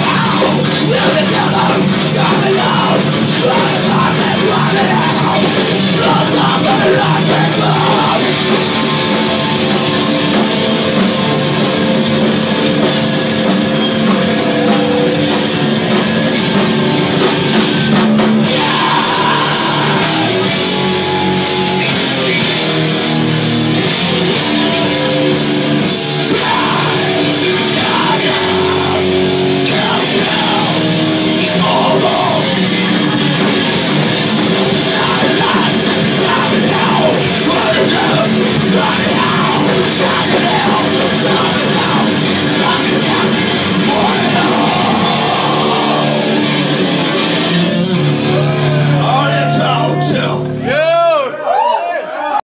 now Will the devil come alone? myself